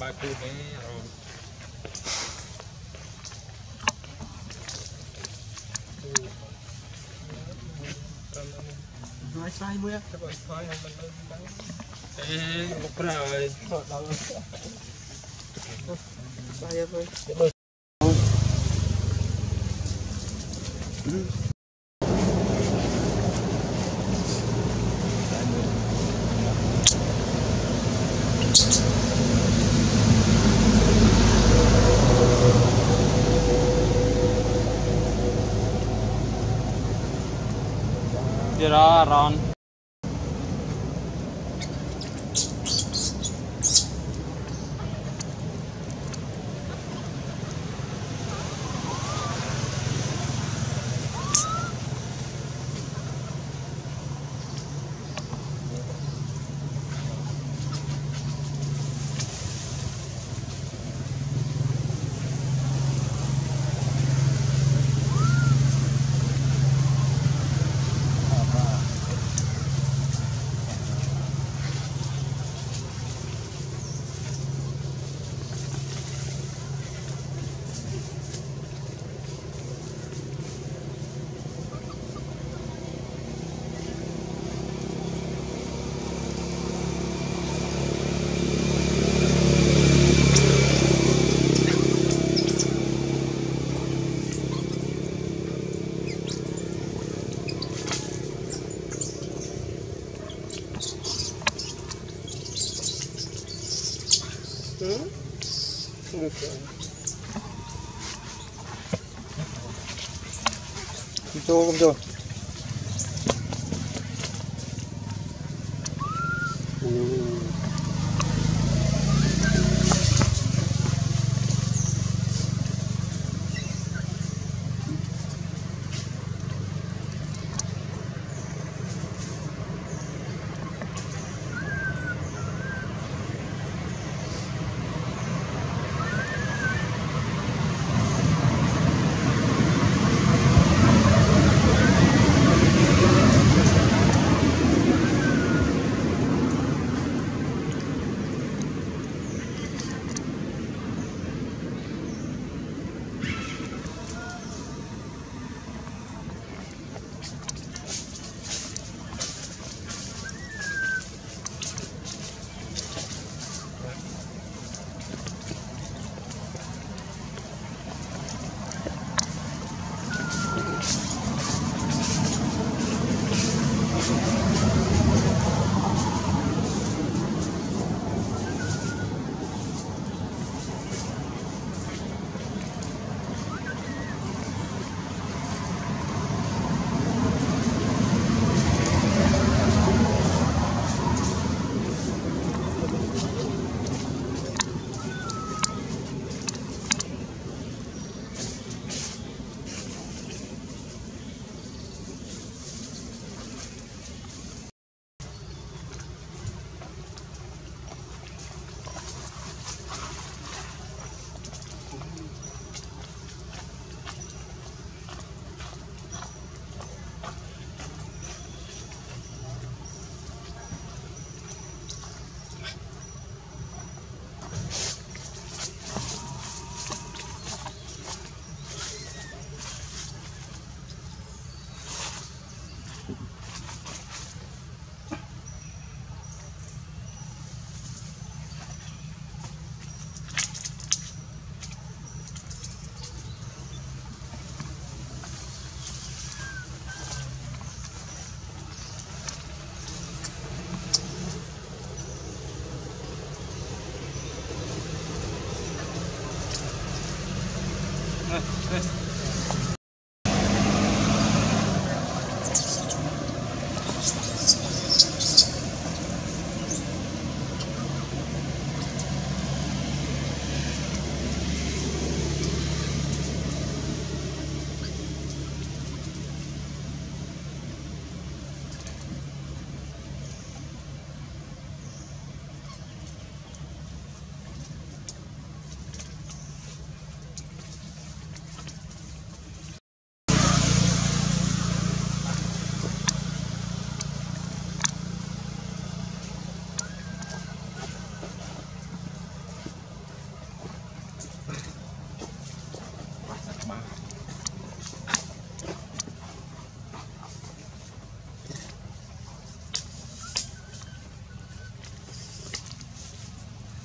bài cút đấy rồi. Nói sai mới á. Các bạn coi không mình lên bắn Ê, một rồi. Sai em ơi जरारान 생겼어요. 조금 더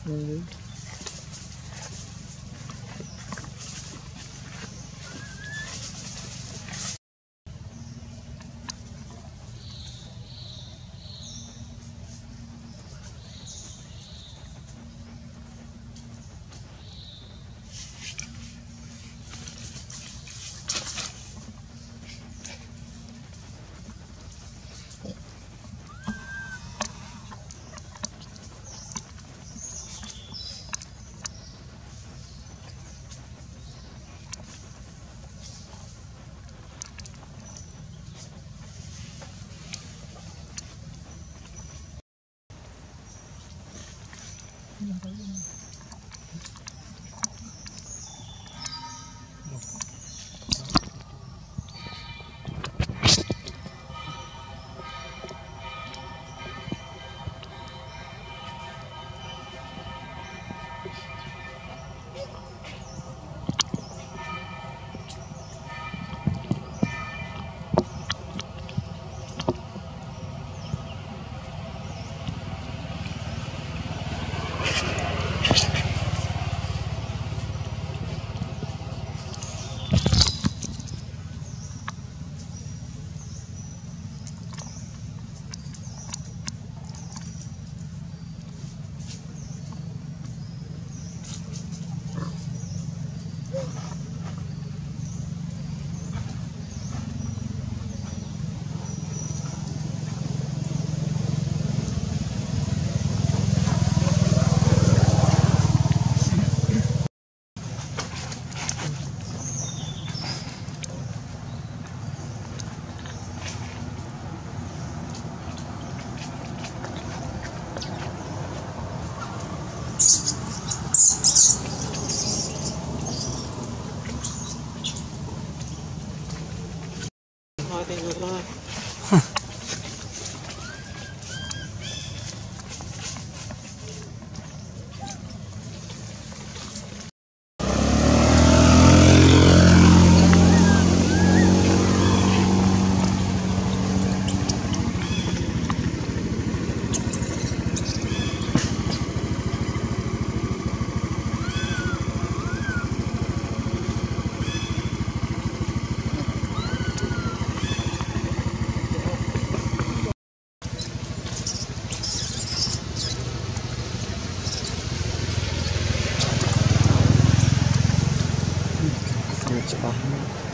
Mm-hmm. think it was live. 方。